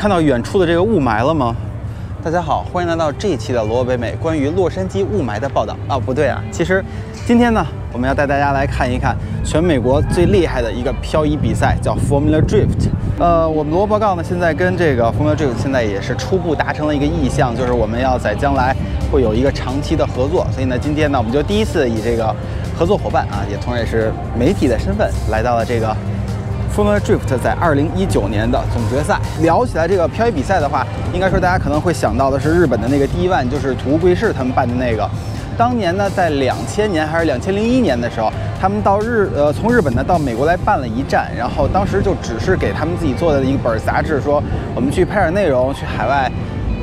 看到远处的这个雾霾了吗？大家好，欢迎来到这一期的罗北美关于洛杉矶雾霾的报道啊！不对啊，其实今天呢，我们要带大家来看一看全美国最厉害的一个漂移比赛，叫 Formula Drift。呃，我们罗报告呢，现在跟这个 Formula Drift 现在也是初步达成了一个意向，就是我们要在将来会有一个长期的合作。所以呢，今天呢，我们就第一次以这个合作伙伴啊，也同样也是媒体的身份来到了这个。Formula Drift 在二零一九年的总决赛，聊起来这个漂移比赛的话，应该说大家可能会想到的是日本的那个第一万，就是土屋贵士他们办的那个。当年呢，在两千年还是两千零一年的时候，他们到日呃从日本呢到美国来办了一站，然后当时就只是给他们自己做的一本杂志，说我们去拍点内容，去海外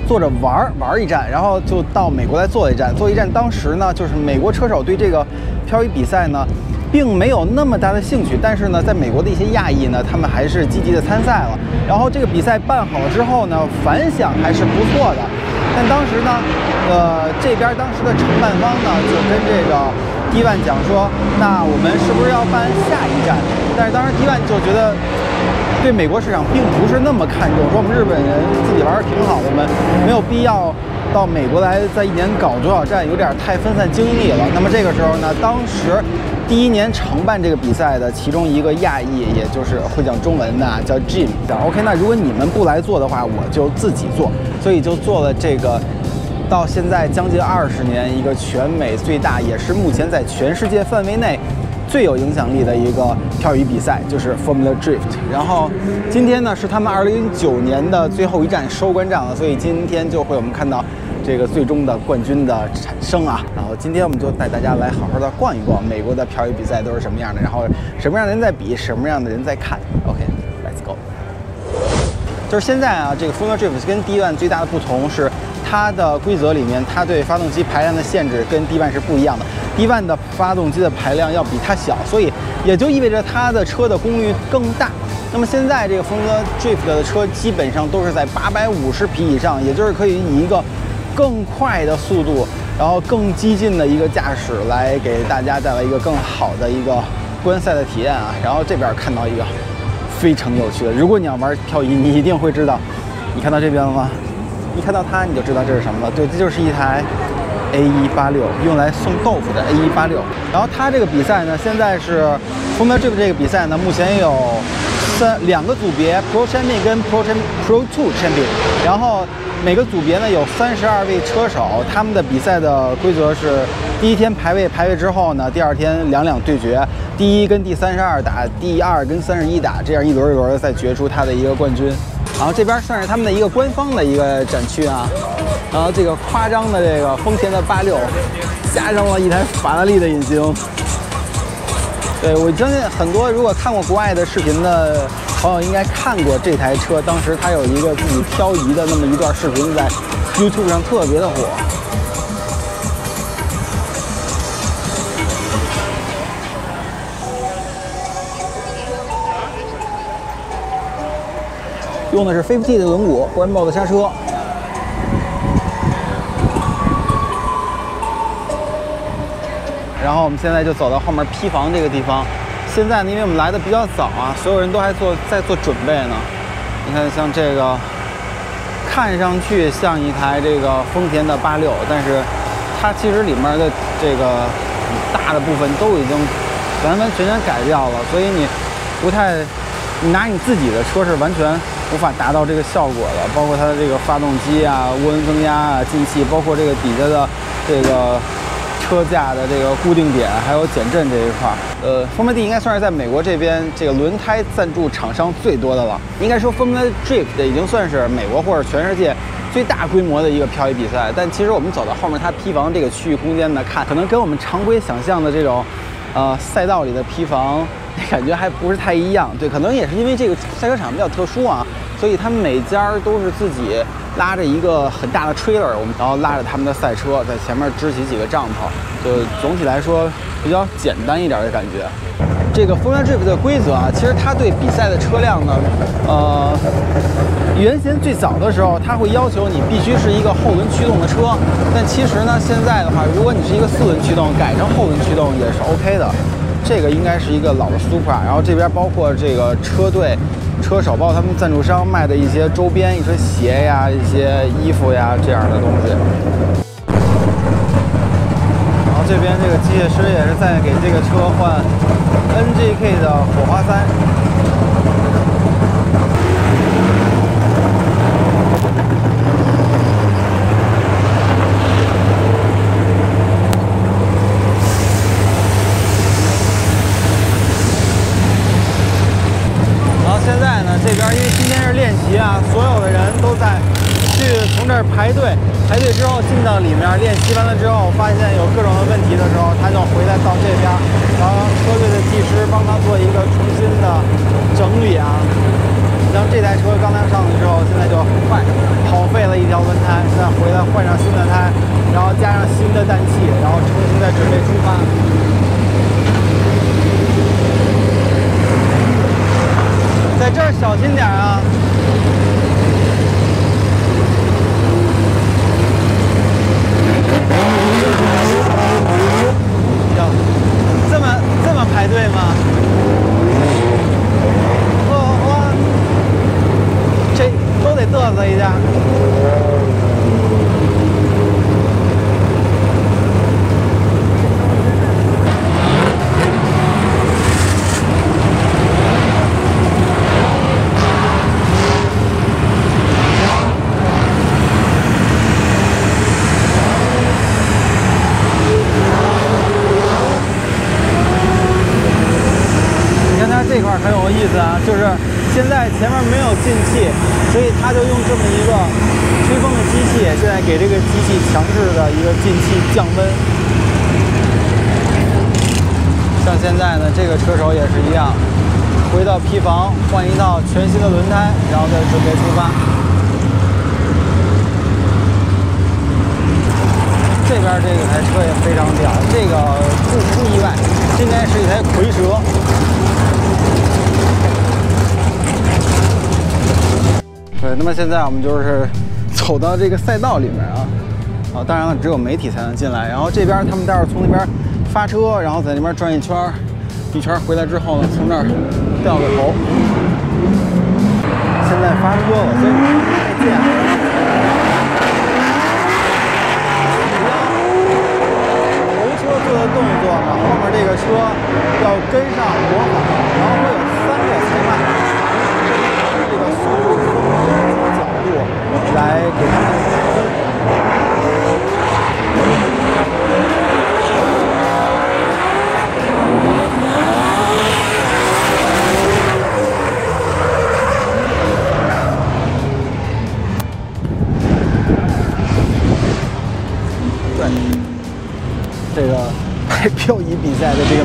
坐着玩玩一站，然后就到美国来做一站，做一站。当时呢，就是美国车手对这个漂移比赛呢。并没有那么大的兴趣，但是呢，在美国的一些亚裔呢，他们还是积极的参赛了。然后这个比赛办好之后呢，反响还是不错的。但当时呢，呃，这边当时的承办方呢，就跟这个 D1 讲说，那我们是不是要办下一站？但是当时 D1 就觉得对美国市场并不是那么看重，说我们日本人自己玩儿挺好，我们没有必要。到美国来，在一年搞多少站，有点太分散精力了。那么这个时候呢，当时第一年承办这个比赛的其中一个亚裔，也就是会讲中文的，叫 Jim，OK。那如果你们不来做的话，我就自己做。所以就做了这个，到现在将近二十年，一个全美最大，也是目前在全世界范围内最有影响力的一个漂移比赛，就是 Formula Drift。然后今天呢，是他们2009年的最后一站收官战了，所以今天就会我们看到。这个最终的冠军的产生啊，然后今天我们就带大家来好好的逛一逛美国的漂移比赛都是什么样的，然后什么样的人在比，什么样的人在看。OK，Let's go。就是现在啊，这个 Formula Drift 跟 D1 最大的不同是，它的规则里面，它对发动机排量的限制跟 D1 是不一样的。D1 的发动机的排量要比它小，所以也就意味着它的车的功率更大。那么现在这个 Formula Drift 的车基本上都是在八百五十匹以上，也就是可以以一个更快的速度，然后更激进的一个驾驶来给大家带来一个更好的一个观赛的体验啊。然后这边看到一个非常有趣的，如果你要玩漂移，你一定会知道。你看到这边了吗？一看到它你就知道这是什么了。对，这就是一台 A186，用来送豆腐的 A186。然后它这个比赛呢，现在是 Formula Drift 这个比赛呢，目前有三两个组别，Pro Champion 跟 Pro Pro Two Champion，然后。每个组别呢有三十二位车手，他们的比赛的规则是：第一天排位，排位之后呢，第二天两两对决，第一跟第三十二打，第二跟三十一打，这样一轮一轮的再决出他的一个冠军。然后这边算是他们的一个官方的一个展区啊。然后这个夸张的这个丰田的八六，加上了一台法拉利的引擎。对我相信很多如果看过国外的视频的。朋友应该看过这台车，当时它有一个自己漂移的那么一段视频，在 YouTube 上特别的火。用的是 50T 的轮毂，Brembo 的刹车。然后我们现在就走到后面批房这个地方。现在呢，因为我们来的比较早啊，所有人都还做在做准备呢。你看，像这个，看上去像一台这个丰田的八六，但是它其实里面的这个大的部分都已经完完全全改掉了，所以你不太，你拿你自己的车是完全无法达到这个效果的。包括它的这个发动机啊、涡轮增压啊、进气，包括这个底下的这个。车架的这个固定点，还有减震这一块儿，呃，Formula D 应该算是在美国这边这个轮胎赞助厂商最多的了。应该说，Formula Drift 已经算是美国或者全世界最大规模的一个漂移比赛。但其实我们走到后面，它批房这个区域空间呢，看可能跟我们常规想象的这种，呃，赛道里的批房感觉还不是太一样。对，可能也是因为这个赛车场比较特殊啊，所以他们每家都是自己。拉着一个很大的 trailer，我们然后拉着他们的赛车在前面支起几个帐篷，就总体来说比较简单一点的感觉。这个 Formula Drift 的规则啊，其实它对比赛的车辆呢，呃，原先最早的时候，它会要求你必须是一个后轮驱动的车，但其实呢，现在的话，如果你是一个四轮驱动，改成后轮驱动也是 OK 的。这个应该是一个老的 Supra，然后这边包括这个车队、车手，包括他们赞助商卖的一些周边，一些鞋呀、一些衣服呀这样的东西。然后这边这个机械师也是在给这个车换 NGK 的火花塞。这边因为今天是练习啊，所有的人都在去从这儿排队，排队之后进到里面练习完了之后，发现有各种的问题的时候，他就回来到这边，然后车队的技师帮他做一个重新的整理啊。像这台车刚才上去之后，现在就很快跑废了一条轮胎，现在回来换上新的胎，然后加上新的氮气，然后重新再准备出发。在这儿小心点啊！Oh, 意思啊，就是现在前面没有进气，所以他就用这么一个吹风的机器，现在给这个机器强制的一个进气降温。像现在呢，这个车手也是一样，回到 P 房换一套全新的轮胎，然后再准备出发。这边这个台车也非常屌，这个不出意外，应该是一台蝰蛇。对，那么现在我们就是走到这个赛道里面啊，啊，当然了，只有媒体才能进来。然后这边他们待会儿从那边发车，然后在那边转一圈，一圈回来之后呢，从那儿掉个头。现在发车了，所以再见。头车做的动作嘛，后面这个车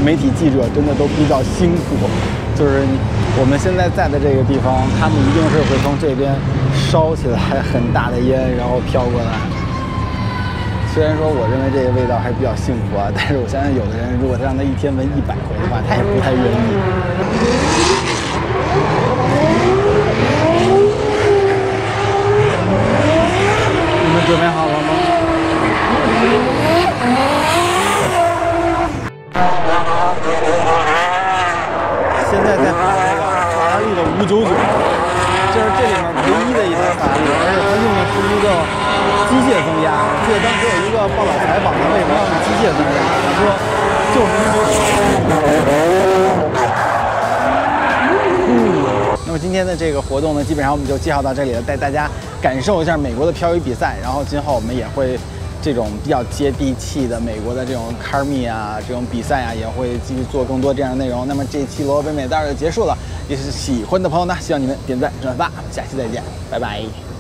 媒体记者真的都比较辛苦，就是我们现在在的这个地方，他们一定是会从这边。烧起来很大的烟，然后飘过来。虽然说我认为这个味道还比较幸福啊，但是我相信有的人，如果让他一天闻一百回的话，他也不太愿意。你们准备好了吗？现在在跑这个法拉利的五九九。就是这里面唯一的一台法拉利，而且它用的是一个机械增压。我记得当时有一个报道采访，他为什么用机械增压？他说就是因为。那么今天的这个活动呢，基本上我们就介绍到这里了，带大家感受一下美国的漂移比赛。然后今后我们也会这种比较接地气的美国的这种 car me 啊，这种比赛啊，也会继续做更多这样的内容。那么这一期罗北美到这就结束了。也是喜欢的朋友呢，希望你们点赞转发，下期再见，拜拜。